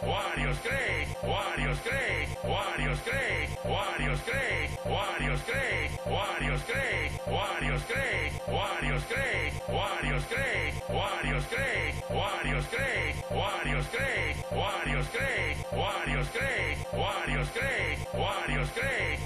Wario's Great! Wario's Great!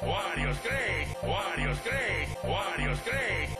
Wario's Great! Wario's Great! Wario's Great!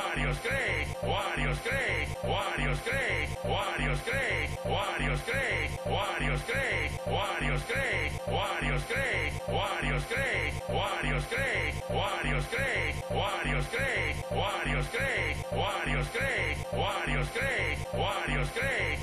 Wario's Great, Wario's Great, Wario's Great, Wario's Great, Wario's Great, Wario's Great, Wario's Great,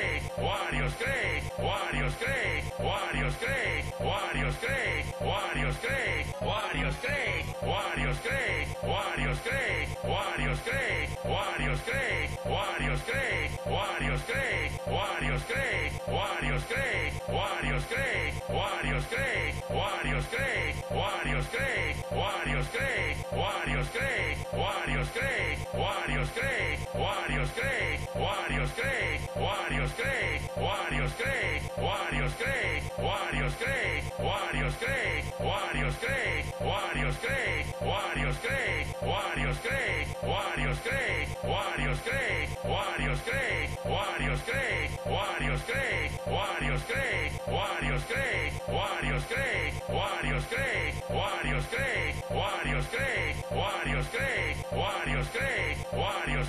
Wario steak, Wario steak, Wario steak, Wario steak, Wario steak, Wario steak, Wario steak, Wario steak, Wario steak, Wario steak, Wario steak, Wario steak, Wario steak, Wario steak, Wario steak, Wario steak, Wario Wario steak, Wario steak, Wario steak, Wario steak, Wario steak, Wario steak, Wario steak, Wario steak, Wario steak, steak, Wario steak, Wario steak, Wario steak, Wario steak, Wario steak, Wario steak, Wario steak, Wario steak, Wario steak, Wario steak, Wario steak, Wario steak, Wario steak, Wario steak, Wario steak, Wario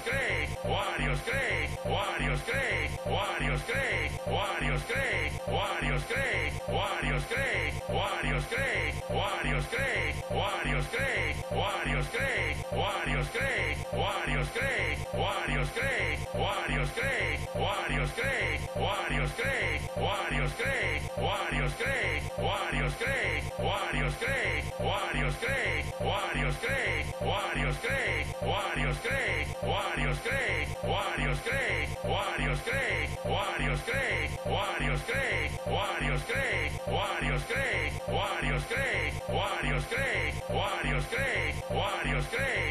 steak, Wario steak, Wario steak, Wario steak, Wario steak, Wario steak, Wario steak, Wario steak, Wario steak, Wario steak, Wario steak, Wario steak, Wario steak, Wario steak, Wario steak, Wario steak, Wario steak, Wario steak, Wario steak, Wario Wario's great, Wario's great, Wario's great, Wario's great, Wario's great.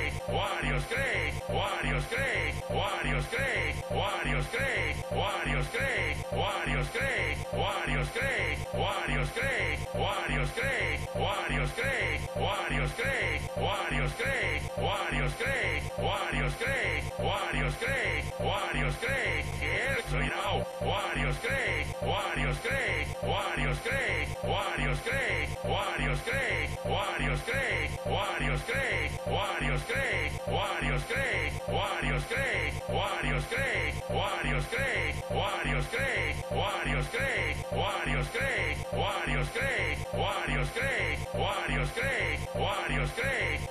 Warriors, Wario's great, Wario's great, Wario's great, Wario's great, Wario's great, Wario's great, Wario's great, Wario's great, Wario's great, Wario's great, Wario's great, Wario's great, Wario's great, Wario's great, Wario's great, Wario's great, yes, we know, Wario's great, Wario's, great, Wario's, great, Wario's great, Wario's great, Wario steak, Wario steak, Wario steak, Wario steak, Wario steak, Wario steak, Wario steak, Wario steak, Wario steak, Wario steak, Wario steak, Wario steak, Wario steak, Wario steak,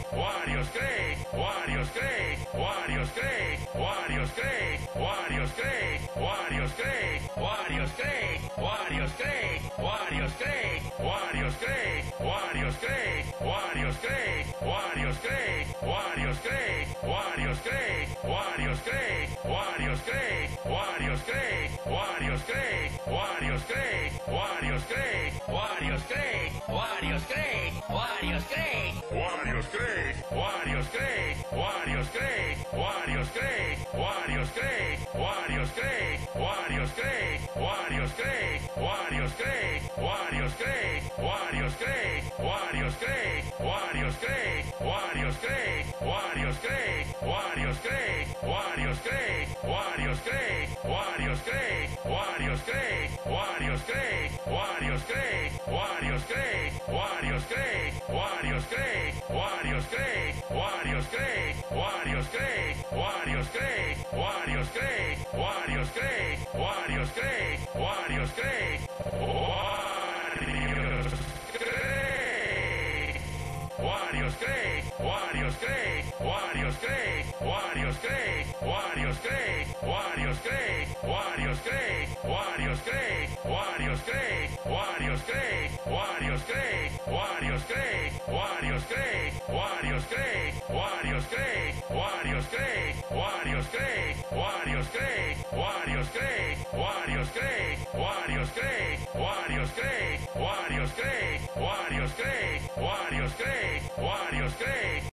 steak, Wario steak, Wario steak, Wario steak, Wario steak, Wario steak, Wario steak, Wario steak, Wario steak, Wario steak, Wario steak, Wario steak, Wario steak, Wario steak, Wario steak, Wario steak, Wario steak, Wario steak, Wario steak, Wario steak, Wario steak, Wario steak, Wario steak, Wario steak, Wario steak, Wario steak, Wario steak, Wario steak, Wario steak, Wario steak, Wario steak, Wario steak, Wario steak, Wario steak, Wario steak, Wario steak, Wario steak, Wario steak, Wario steak, Wario steak, Wario steak, Wario steak, Wario steak, Wario steak, Wario steak, Wario steak, Wario steak, Wario steak, Wario steak, Wario